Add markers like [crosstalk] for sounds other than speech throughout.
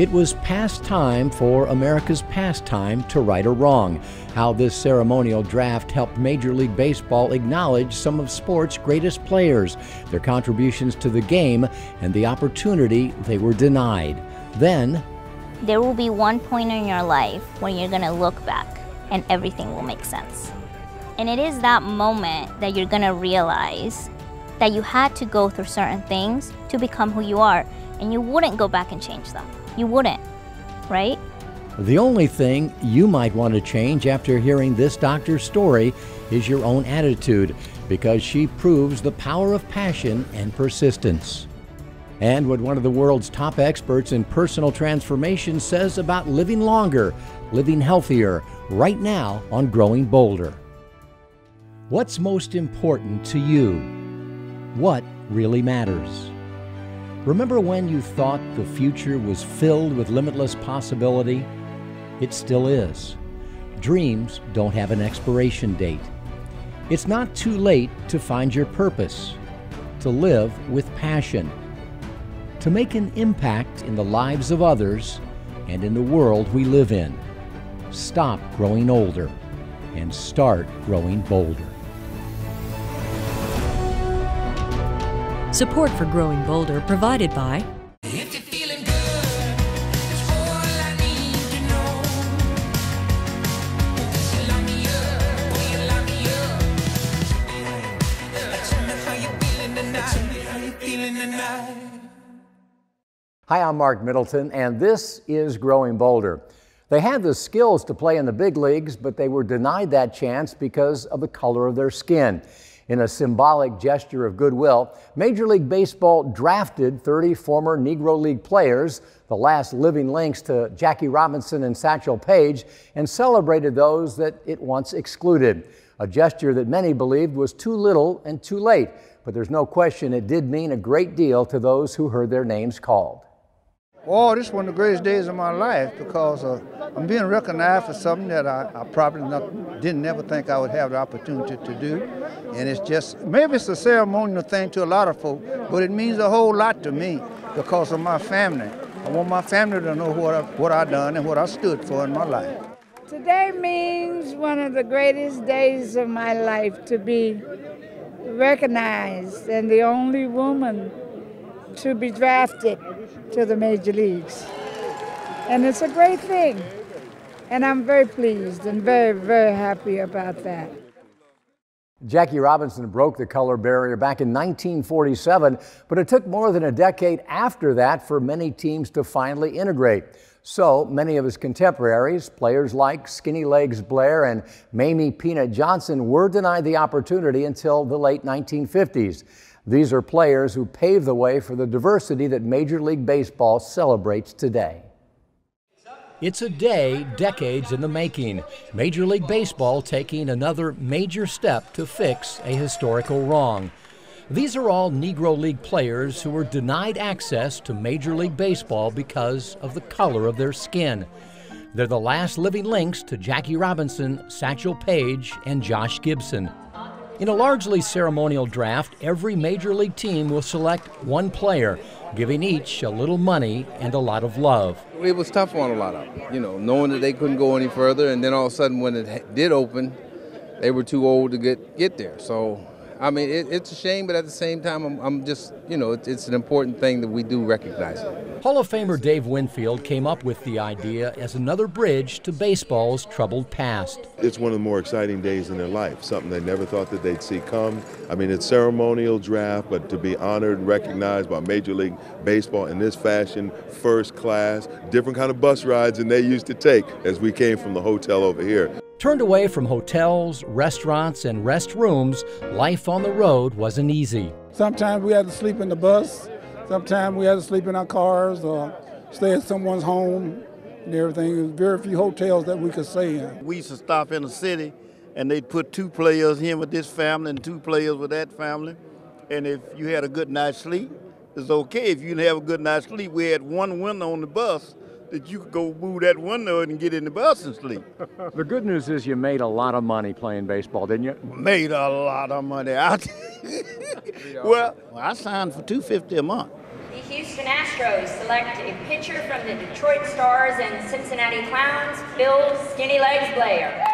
It was past time for America's pastime to right a wrong. How this ceremonial draft helped Major League Baseball acknowledge some of sport's greatest players, their contributions to the game, and the opportunity they were denied. Then, there will be one point in your life when you're going to look back and everything will make sense. And it is that moment that you're going to realize that you had to go through certain things to become who you are, and you wouldn't go back and change them. You wouldn't, right? The only thing you might want to change after hearing this doctor's story is your own attitude, because she proves the power of passion and persistence. And what one of the world's top experts in personal transformation says about living longer, living healthier, right now on Growing Bolder. What's most important to you? what really matters. Remember when you thought the future was filled with limitless possibility? It still is. Dreams don't have an expiration date. It's not too late to find your purpose, to live with passion, to make an impact in the lives of others and in the world we live in. Stop growing older and start growing bolder. Support for Growing Bolder provided by Hi, I'm Mark Middleton, and this is Growing Bolder. They had the skills to play in the big leagues, but they were denied that chance because of the color of their skin. In a symbolic gesture of goodwill, Major League Baseball drafted 30 former Negro League players, the last living links to Jackie Robinson and Satchel Paige, and celebrated those that it once excluded. A gesture that many believed was too little and too late, but there's no question it did mean a great deal to those who heard their names called. Oh, this is one of the greatest days of my life because uh, I'm being recognized for something that I, I probably not, didn't ever think I would have the opportunity to do. And it's just, maybe it's a ceremonial thing to a lot of folks, but it means a whole lot to me because of my family. I want my family to know what, I, what I've done and what I stood for in my life. Today means one of the greatest days of my life to be recognized and the only woman to be drafted to the major leagues. And it's a great thing. And I'm very pleased and very, very happy about that. Jackie Robinson broke the color barrier back in 1947, but it took more than a decade after that for many teams to finally integrate. So many of his contemporaries, players like Skinny Legs Blair and Mamie Peanut Johnson, were denied the opportunity until the late 1950s. These are players who paved the way for the diversity that Major League Baseball celebrates today. It's a day decades in the making. Major League Baseball taking another major step to fix a historical wrong. These are all Negro League players who were denied access to Major League Baseball because of the color of their skin. They're the last living links to Jackie Robinson, Satchel Paige, and Josh Gibson. In a largely ceremonial draft, every major league team will select one player, giving each a little money and a lot of love. It was tough on a lot of them, you know, knowing that they couldn't go any further, and then all of a sudden when it did open, they were too old to get, get there. So I mean, it, it's a shame, but at the same time, I'm, I'm just, you know, it, it's an important thing that we do recognize. Hall of Famer Dave Winfield came up with the idea as another bridge to baseball's troubled past. It's one of the more exciting days in their life, something they never thought that they'd see come. I mean, it's ceremonial draft, but to be honored and recognized by Major League Baseball in this fashion, first class, different kind of bus rides than they used to take as we came from the hotel over here. Turned away from hotels, restaurants, and restrooms, life on the road wasn't easy. Sometimes we had to sleep in the bus, sometimes we had to sleep in our cars or stay at someone's home and everything. There was very few hotels that we could stay in. We used to stop in the city and they'd put two players here with this family and two players with that family. And if you had a good night's sleep, it's okay. If you didn't have a good night's sleep, we had one window on the bus that you could go move that window and get in the bus and sleep. [laughs] the good news is you made a lot of money playing baseball, didn't you? Made a lot of money. I [laughs] well, I signed for two fifty a month. The Houston Astros select a pitcher from the Detroit Stars and Cincinnati Clowns, Bill Skinny Legs Blair.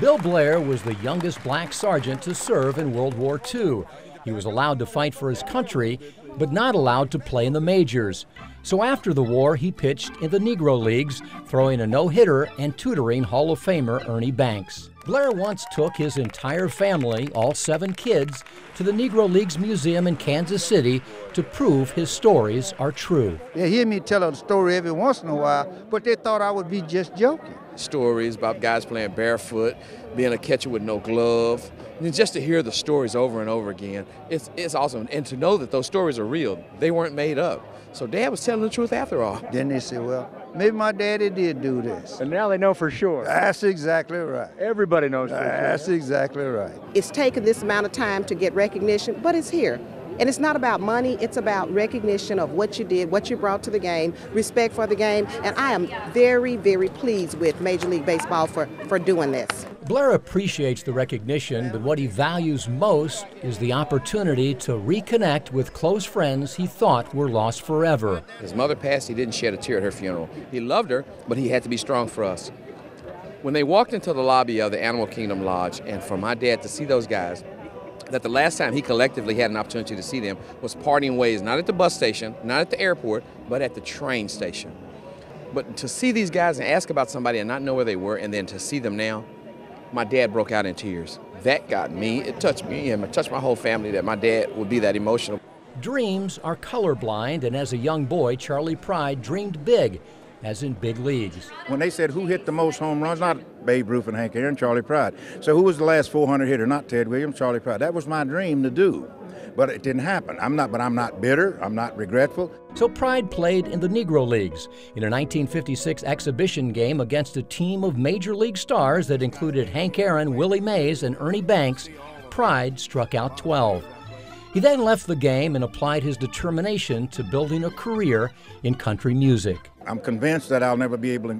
Bill Blair was the youngest black sergeant to serve in World War II. He was allowed to fight for his country, but not allowed to play in the majors. So after the war, he pitched in the Negro Leagues, throwing a no hitter and tutoring Hall of Famer Ernie Banks. Blair once took his entire family, all seven kids, to the Negro Leagues Museum in Kansas City to prove his stories are true. They hear me tell a story every once in a while, but they thought I would be just joking. Stories about guys playing barefoot, being a catcher with no glove, and just to hear the stories over and over again, it's, it's awesome. And to know that those stories are real, they weren't made up. So dad was telling the truth after all. Then they say, well, maybe my daddy did do this. And now they know for sure. That's exactly right. Everybody knows for That's sure. exactly right. It's taken this amount of time to get recognition, but it's here. And it's not about money, it's about recognition of what you did, what you brought to the game, respect for the game. And I am very, very pleased with Major League Baseball for, for doing this. Blair appreciates the recognition, but what he values most is the opportunity to reconnect with close friends he thought were lost forever. His mother passed, he didn't shed a tear at her funeral. He loved her, but he had to be strong for us. When they walked into the lobby of the Animal Kingdom Lodge, and for my dad to see those guys, that the last time he collectively had an opportunity to see them was parting ways, not at the bus station, not at the airport, but at the train station. But to see these guys and ask about somebody and not know where they were, and then to see them now, my dad broke out in tears. That got me. It touched me and it touched my whole family that my dad would be that emotional. Dreams are colorblind, and as a young boy, Charley Pride dreamed big, as in big leagues. When they said who hit the most home runs, not Babe Ruth and Hank Aaron, Charley Pride. So who was the last 400 hitter? Not Ted Williams, Charley Pride. That was my dream to do, but it didn't happen. I'm not, but I'm not bitter. I'm not regretful. So Pride played in the Negro Leagues in a 1956 exhibition game against a team of major league stars that included Hank Aaron, Willie Mays, and Ernie Banks. Pride struck out 12. He then left the game and applied his determination to building a career in country music. I'm convinced that I'll never be able to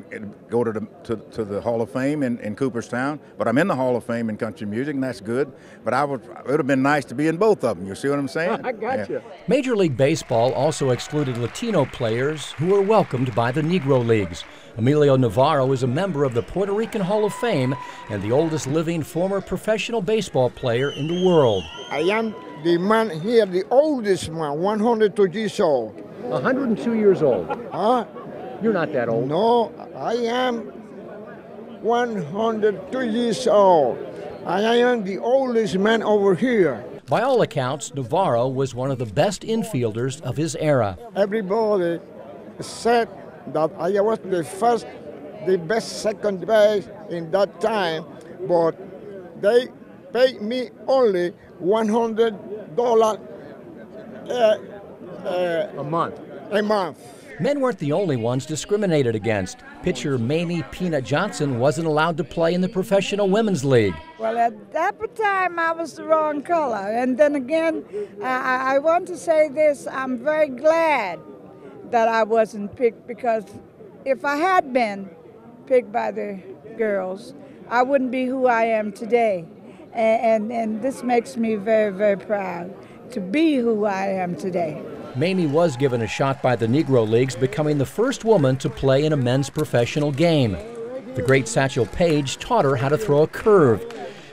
go to the, to, to the Hall of Fame in, in, Cooperstown, but I'm in the Hall of Fame in country music, and that's good. But I would, it would have been nice to be in both of them. You see what I'm [laughs] saying? I got yeah. you. Major League Baseball also excluded Latino players who were welcomed by the Negro Leagues. Emilio Navarro is a member of the Puerto Rican Hall of Fame and the oldest living former professional baseball player in the world. I am the man here, the oldest man, 102 years old. 102 years old. Huh? You're not that old. No, I am 102 years old. I am the oldest man over here. By all accounts, Navarro was one of the best infielders of his era. Everybody said that I was the first, the best second base in that time, but they paid me only $100 uh, uh, a month. A month. Men weren't the only ones discriminated against. Pitcher Mamie Peanut Johnson wasn't allowed to play in the Professional Women's League. Well, at that time, I was the wrong color. And then again, I, I want to say this I'm very glad that I wasn't picked because if I had been picked by the girls, I wouldn't be who I am today. And, and, and this makes me very, very proud to be who I am today. Mamie was given a shot by the Negro Leagues, becoming the first woman to play in a men's professional game. The great Satchel Paige taught her how to throw a curve.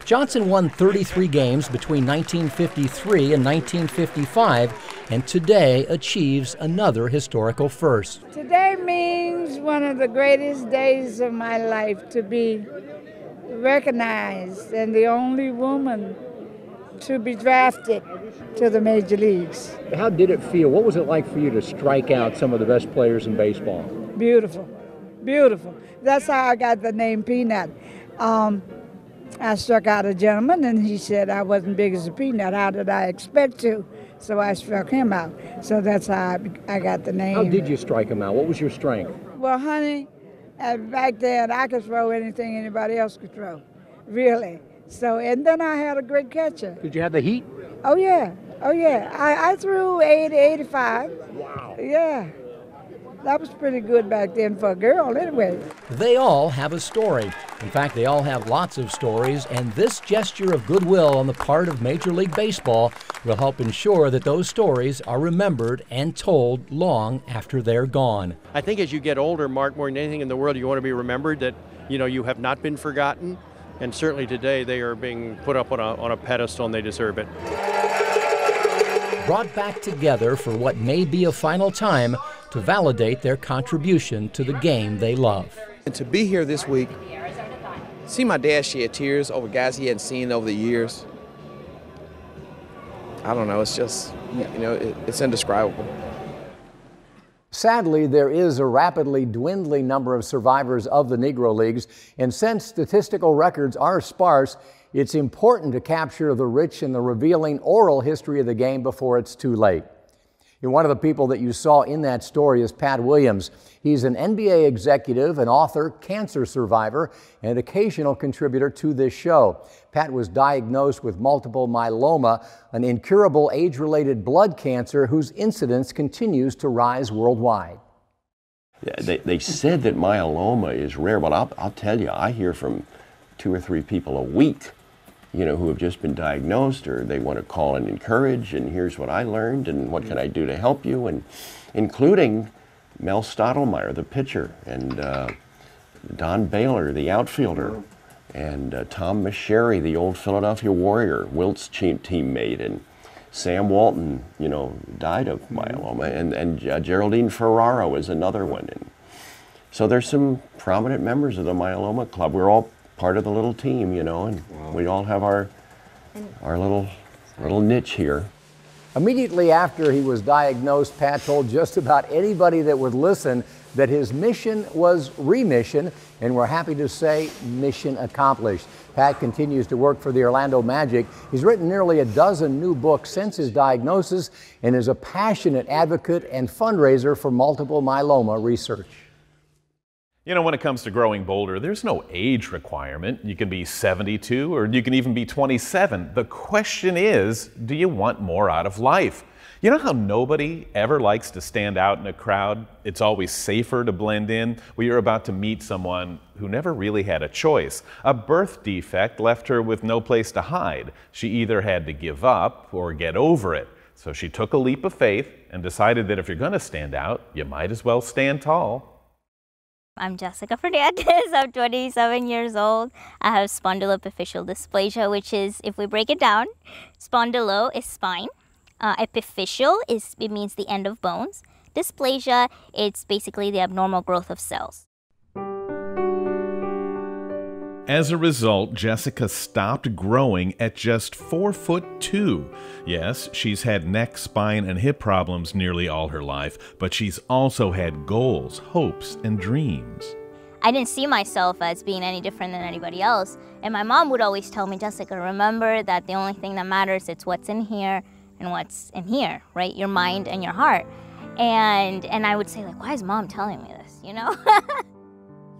Johnson won 33 games between 1953 and 1955 and today achieves another historical first. Today means one of the greatest days of my life to be recognized and the only woman to be drafted to the major leagues. How did it feel? What was it like for you to strike out some of the best players in baseball? Beautiful, beautiful. That's how I got the name Peanut. Um, I struck out a gentleman, and he said I wasn't big as a peanut. How did I expect to? So I struck him out. So that's how I, I got the name. How did you strike him out? What was your strength? Well, honey, uh, back then I could throw anything anybody else could throw, really. So, and then I had a great catcher. Did you have the heat? Oh, yeah. Oh, yeah. I, I threw 80, 85. Wow. Yeah. that was pretty good back then for a girl, anyway. They all have a story. In fact, they all have lots of stories, and this gesture of goodwill on the part of Major League Baseball will help ensure that those stories are remembered and told long after they're gone. I think as you get older, Mark, more than anything in the world, you want to be remembered that you know you have not been forgotten, and certainly today they are being put up on a, on a pedestal and they deserve it. Brought back together for what may be a final time to validate their contribution to the game they love. And to be here this week, see my dad shed tears over guys he hadn't seen over the years. I don't know, it's just, you know, it, it's indescribable. Sadly, there is a rapidly dwindling number of survivors of the Negro Leagues, and since statistical records are sparse, it's important to capture the rich and the revealing oral history of the game before it's too late. And one of the people that you saw in that story is Pat Williams. He's an NBA executive, an author, cancer survivor, and occasional contributor to this show. Pat was diagnosed with multiple myeloma, an incurable age related blood cancer whose incidence continues to rise worldwide. Yeah, they, they said that myeloma is rare, but I'll, I'll tell you, I hear from two or three people a week you know, who have just been diagnosed or they want to call and encourage and here's what I learned and what can I do to help you and including Mel Stottlemyre, the pitcher, and uh, Don Baylor, the outfielder, and uh, Tom Meschery, the old Philadelphia Warrior, Wilt's team teammate, and Sam Walton, you know, died of myeloma, and, and uh, Geraldine Ferraro is another one. And so there's some prominent members of the myeloma club. We're all part of the little team, you know, and wow. we all have our our little little niche here. Immediately after he was diagnosed, Pat told just about anybody that would listen that his mission was remission, and we're happy to say mission accomplished. Pat continues to work for the Orlando Magic. He's written nearly a dozen new books since his diagnosis and is a passionate advocate and fundraiser for multiple myeloma research. You know, when it comes to growing bolder, there's no age requirement. You can be 72 or you can even be 27. The question is, do you want more out of life? You know how nobody ever likes to stand out in a crowd? It's always safer to blend in. Well, you're about to meet someone who never really had a choice. A birth defect left her with no place to hide. She either had to give up or get over it. So she took a leap of faith and decided that if you're going to stand out, you might as well stand tall. I'm Jessica Fernandez. [laughs] I'm 27 years old. I have spondyloepiphyseal dysplasia, which is, if we break it down, spondylo is spine. Uh, epiphyseal is it means the end of bones. Dysplasia, it's basically the abnormal growth of cells. As a result, Jessica stopped growing at just 4 foot 2. Yes, she's had neck, spine, and hip problems nearly all her life, but she's also had goals, hopes, and dreams. I didn't see myself as being any different than anybody else. And my mom would always tell me, Jessica, remember that the only thing that matters is what's in here and what's in here, right? Your mind and your heart. And and I would say like, why is mom telling me this, you know? [laughs]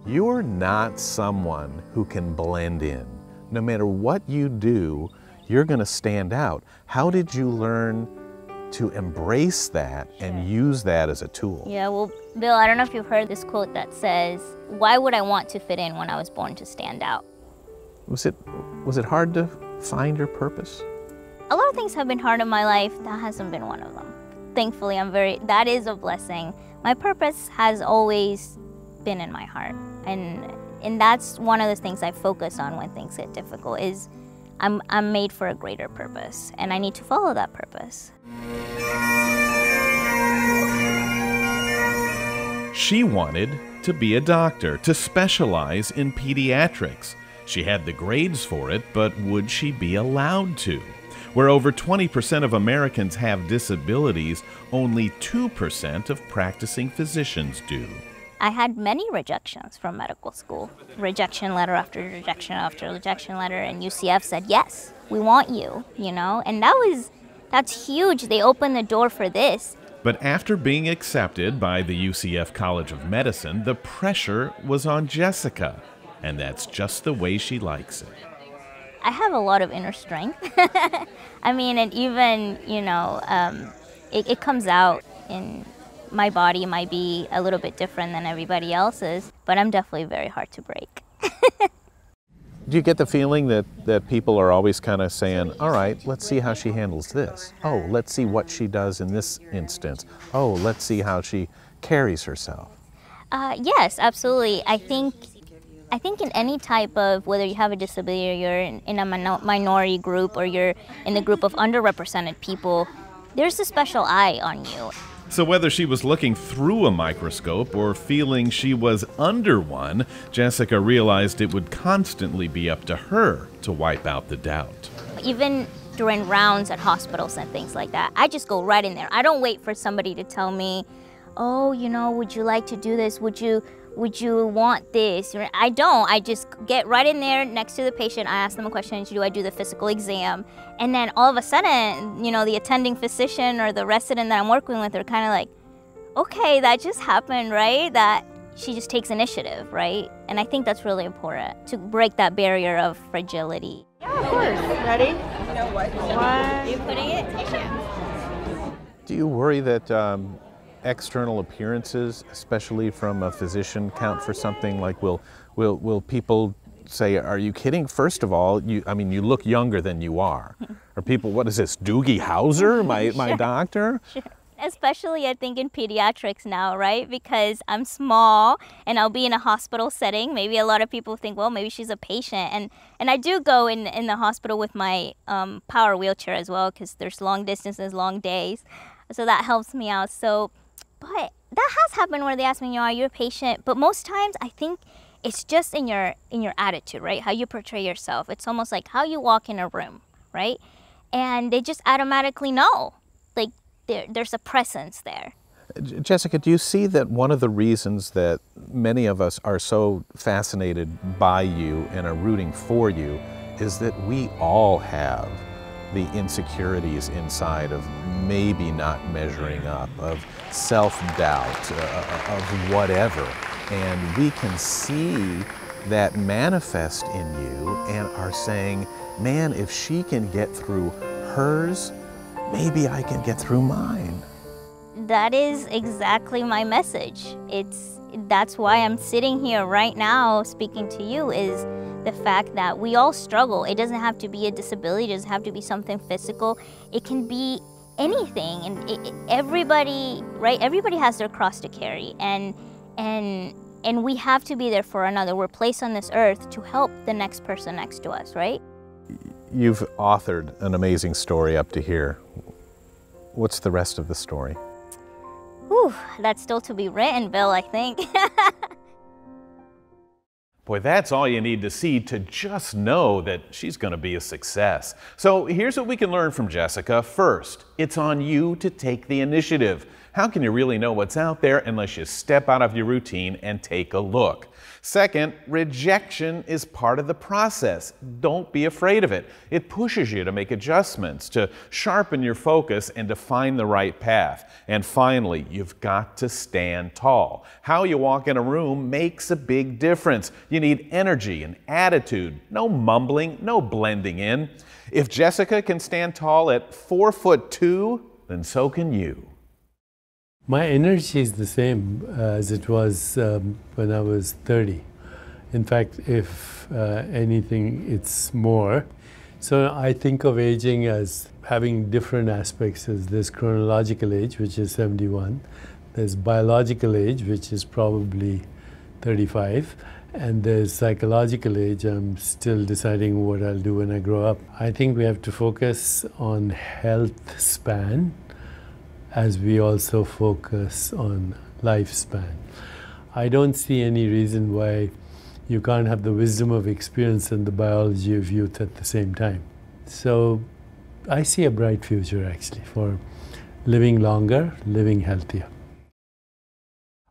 You're not someone who can blend in. No matter what you do, you're going to stand out. How did you learn to embrace that and use that as a tool? Yeah, well, Bill, I don't know if you've heard this quote that says, "Why would I want to fit in when I was born to stand out?" Was it was it hard to find your purpose? A lot of things have been hard in my life. That hasn't been one of them. Thankfully, I'm very that is a blessing. My purpose has always been in my heart and and that's one of the things I focus on when things get difficult is I'm I'm made for a greater purpose and I need to follow that purpose. She wanted to be a doctor, to specialize in pediatrics. She had the grades for it, but would she be allowed to? Where over 20% of Americans have disabilities, only 2% of practicing physicians do. I had many rejections from medical school. Rejection letter after rejection after rejection letter, and UCF said, yes, we want you, you know? And that was, that's huge. They opened the door for this. But after being accepted by the UCF College of Medicine, the pressure was on Jessica. And that's just the way she likes it. I have a lot of inner strength. [laughs] I mean, and even, you know, um, it, it comes out in my body might be a little bit different than everybody else's, but I'm definitely very hard to break. [laughs] Do you get the feeling that, that people are always kind of saying, all right, let's see how she handles this. Oh, let's see what she does in this instance. Oh, let's see how she carries herself. Uh, yes, absolutely. I think I think in any type of whether you have a disability or you're in, in a minority group or you're in the group of underrepresented people, there's a special eye on you. So, whether she was looking through a microscope or feeling she was under one, Jessica realized it would constantly be up to her to wipe out the doubt. Even during rounds at hospitals and things like that, I just go right in there. I don't wait for somebody to tell me, oh, you know, would you like to do this? Would you would you want this? I don't. I just get right in there next to the patient. I ask them a question. Do I do the physical exam? And then all of a sudden, you know, the attending physician or the resident that I'm working with are kind of like, okay, that just happened, right? That she just takes initiative, right? And I think that's really important to break that barrier of fragility. Yeah, of course. Ready? You know what? One. You putting it? Do you worry that um, external appearances, especially from a physician, count for something? Like, will will will people say, "Are you kidding?" First of all, you I mean, you look younger than you are. [laughs] Are people, what is this, Doogie Howser, my [laughs] sure. my doctor? Sure. Especially, I think, in pediatrics now, right? Because I'm small and I'll be in a hospital setting. Maybe a lot of people think, well, maybe she's a patient. And, and I do go in, in the hospital with my um, power wheelchair as well because there's long distances, long days. So that helps me out. So but that has happened where they ask me, you know, are you a patient? But most times I think it's just in your in your attitude, right? How you portray yourself. It's almost like how you walk in a room, right? And they just automatically know. Like there, there's a presence there. Jessica, do you see that one of the reasons that many of us are so fascinated by you and are rooting for you is that we all have the insecurities inside of maybe not measuring up, of self doubt, uh, of whatever. And we can see that manifest in you and are saying, man, if she can get through hers, maybe I can get through mine. That is exactly my message. It's that's why I'm sitting here right now speaking to you is the fact that we all struggle. It doesn't have to be a disability, it doesn't have to be something physical. It can be anything and it, it, everybody, right? Everybody has their cross to carry and and and we have to be there for another. We're placed on this earth to help the next person next to us, right? You've authored an amazing story up to here. What's the rest of the story? Whew, that's still to be written, Bill, I think. [laughs] Boy, that's all you need to see to just know that she's going to be a success. So here's what we can learn from Jessica. First, it's on you to take the initiative. How can you really know what's out there unless you step out of your routine and take a look? Second, rejection is part of the process. Don't be afraid of it. It pushes you to make adjustments, to sharpen your focus, and to find the right path. And finally, you've got to stand tall. How you walk in a room makes a big difference. You need energy and attitude, no mumbling, no blending in. If Jessica can stand tall at four foot two, then so can you. My energy is the same uh, as it was um, when I was 30. In fact, if uh, anything, it's more. So I think of aging as having different aspects. There's this chronological age, which is 71. There's biological age, which is probably 35. And there's psychological age. I'm still deciding what I'll do when I grow up. I think we have to focus on health span as we also focus on lifespan. I don't see any reason why you can't have the wisdom of experience and the biology of youth at the same time. So I see a bright future actually for living longer, living healthier.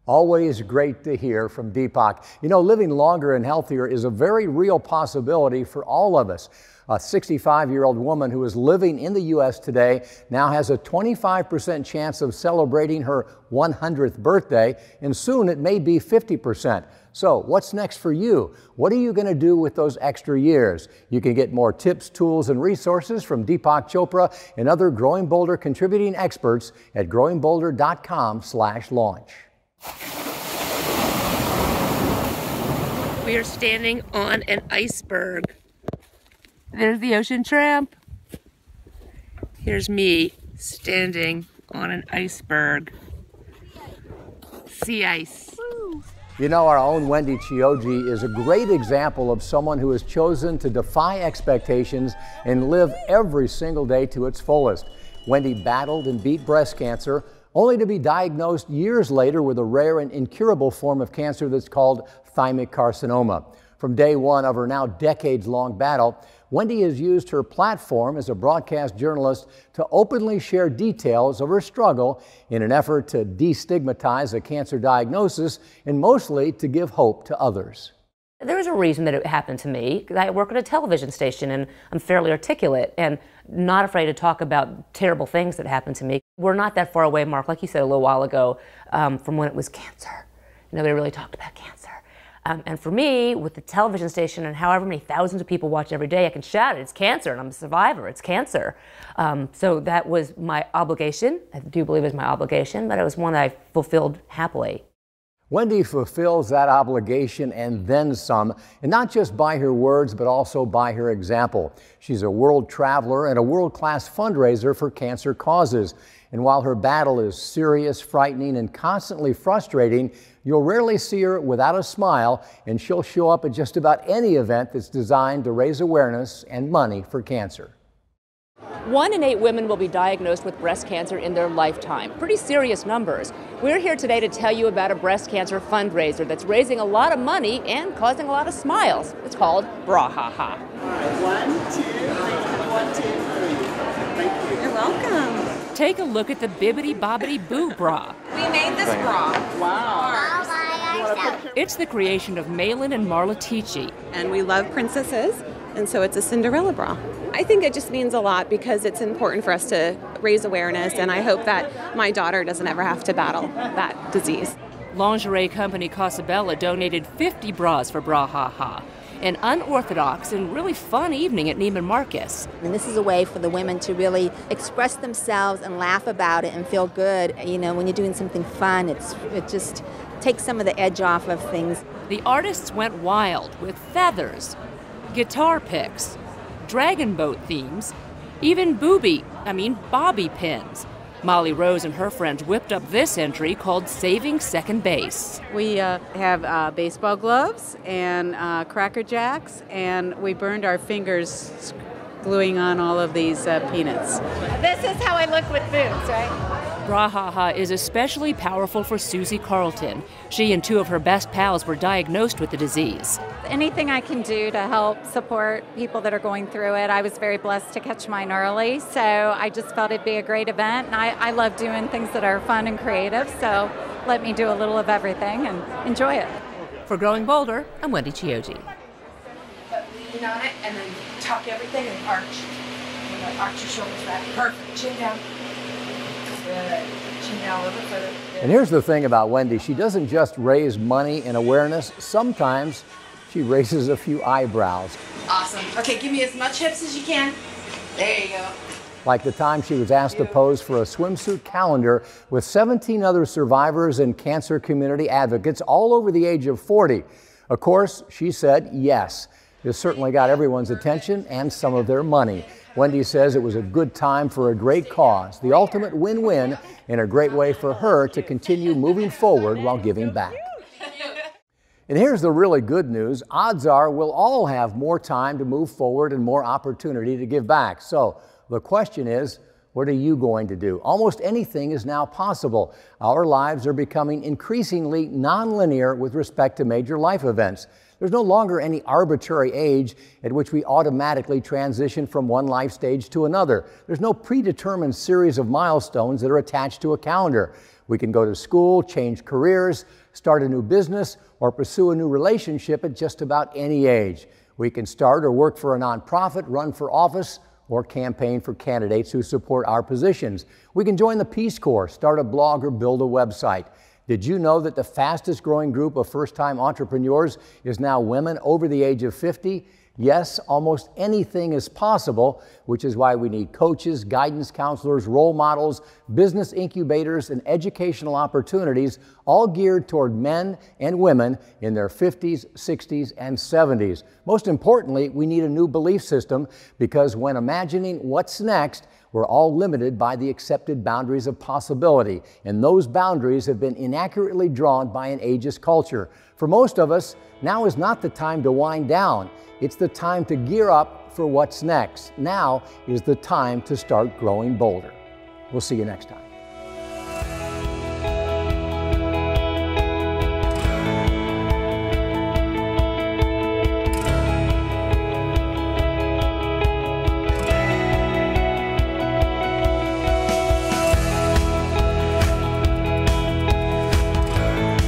Always great to hear from Deepak. You know, living longer and healthier is a very real possibility for all of us. A 65 year old woman who is living in the U.S. today now has a 25% chance of celebrating her 100th birthday, and soon it may be 50%. So, what's next for you? What are you going to do with those extra years? You can get more tips, tools, and resources from Deepak Chopra and other Growing Bolder contributing experts at growingbolder.com/launch. We are standing on an iceberg. There's the ocean tramp. Here's me standing on an iceberg. Sea ice. You know, our own Wendy Chioji is a great example of someone who has chosen to defy expectations and live every single day to its fullest. Wendy battled and beat breast cancer, only to be diagnosed years later with a rare and incurable form of cancer that's called thymic carcinoma. From day one of her now decades long battle, Wendy has used her platform as a broadcast journalist to openly share details of her struggle in an effort to destigmatize a cancer diagnosis and mostly to give hope to others. There's a reason that it happened to me. I work at a television station and I'm fairly articulate and not afraid to talk about terrible things that happened to me. We're not that far away, Mark, like you said a little while ago, um, from when it was cancer. Nobody really talked about cancer. Um, and for me, with the television station and however many thousands of people watch every day, I can shout it, it's cancer, and I'm a survivor, it's cancer. Um, so that was my obligation. I do believe it was my obligation, but it was one that I fulfilled happily. Wendy fulfills that obligation and then some, and not just by her words, but also by her example. She's a world traveler and a world class fundraiser for cancer causes. And while her battle is serious, frightening, and constantly frustrating, you'll rarely see her without a smile, and she'll show up at just about any event that's designed to raise awareness and money for cancer. One in eight women will be diagnosed with breast cancer in their lifetime. Pretty serious numbers. We're here today to tell you about a breast cancer fundraiser that's raising a lot of money and causing a lot of smiles. It's called Brahaha. One, two, one, two, three. Thank you. You're welcome. Take a look at the bibbity bobbity Boo bra. We made this bra. Wow. It's the creation of Malin and Marla Tichy. And we love princesses, and so it's a Cinderella bra. I think it just means a lot because it's important for us to raise awareness, and I hope that my daughter doesn't ever have to battle that disease. Lingerie company Casabella donated 50 bras for Brahaha, an unorthodox and really fun evening at Neiman Marcus. And this is a way for the women to really express themselves and laugh about it and feel good. You know, when you're doing something fun, it's it just takes some of the edge off of things. The artists went wild with feathers, guitar picks, dragon boat themes, even booby, I mean bobby pins. Molly Rose and her friends whipped up this entry called Saving Second Base. We uh, have uh, baseball gloves and uh, Cracker Jacks, and we burned our fingers gluing on all of these uh, peanuts. This is how I look with boobs, right? Brahaha is especially powerful for Susie Carlton. She and two of her best pals were diagnosed with the disease. Anything I can do to help support people that are going through it. I was very blessed to catch mine early, so I just felt it'd be a great event. And I, I love doing things that are fun and creative, so let me do a little of everything and enjoy it. For Growing Bolder, I'm Wendy Chioji. Lean on it and then tuck everything and arch. And arch your shoulders back. Perfect. Chin down. Good. Chin down a little bit further. Good. And here's the thing about Wendy she doesn't just raise money and awareness, sometimes she raises a few eyebrows. Awesome. Okay, give me as much hips as you can. There you go. Like the time she was asked to pose for a swimsuit calendar with 17 other survivors and cancer community advocates, all over the age of 40. Of course, she said yes. This certainly got everyone's attention and some of their money. Wendy says it was a good time for a great cause, the ultimate win win, and a great way for her to continue moving forward while giving back. And here's the really good news odds are we'll all have more time to move forward and more opportunity to give back. So the question is, what are you going to do? Almost anything is now possible. Our lives are becoming increasingly nonlinear with respect to major life events. There's no longer any arbitrary age at which we automatically transition from one life stage to another. There's no predetermined series of milestones that are attached to a calendar. We can go to school, change careers, start a new business, or pursue a new relationship at just about any age. We can start or work for a nonprofit, run for office, or campaign for candidates who support our positions. We can join the Peace Corps, start a blog, or build a website. Did you know that the fastest growing group of first time entrepreneurs is now women over the age of 50? Yes, almost anything is possible, which is why we need coaches, guidance counselors, role models, business incubators, and educational opportunities, all geared toward men and women in their 50s, 60s, and 70s. Most importantly, we need a new belief system because when imagining what's next, we're all limited by the accepted boundaries of possibility, and those boundaries have been inaccurately drawn by an ageist culture. For most of us, now is not the time to wind down. It's the time to gear up for what's next. Now is the time to start growing bolder. We'll see you next time.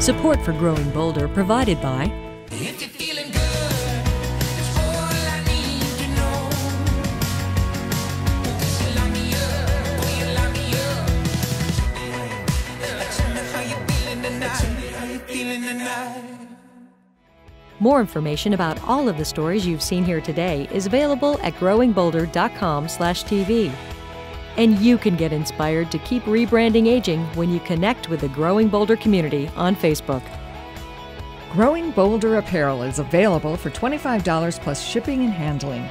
Support for Growing Bolder provided by More information about all of the stories you've seen here today is available at growingbolder.com/tv. And you can get inspired to keep rebranding aging when you connect with the Growing Bolder community on Facebook. Growing Bolder apparel is available for $25 plus shipping and handling.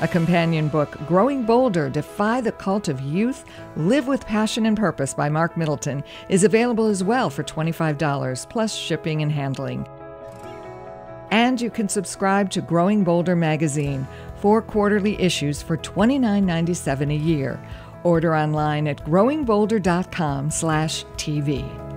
A companion book, Growing Bolder Defy the Cult of Youth, Live with Passion and Purpose by Mark Middleton, is available as well for $25 plus shipping and handling. And you can subscribe to Growing Bolder magazine, four quarterly issues for $29.97 a year. Order online at growingbolder.com/tv.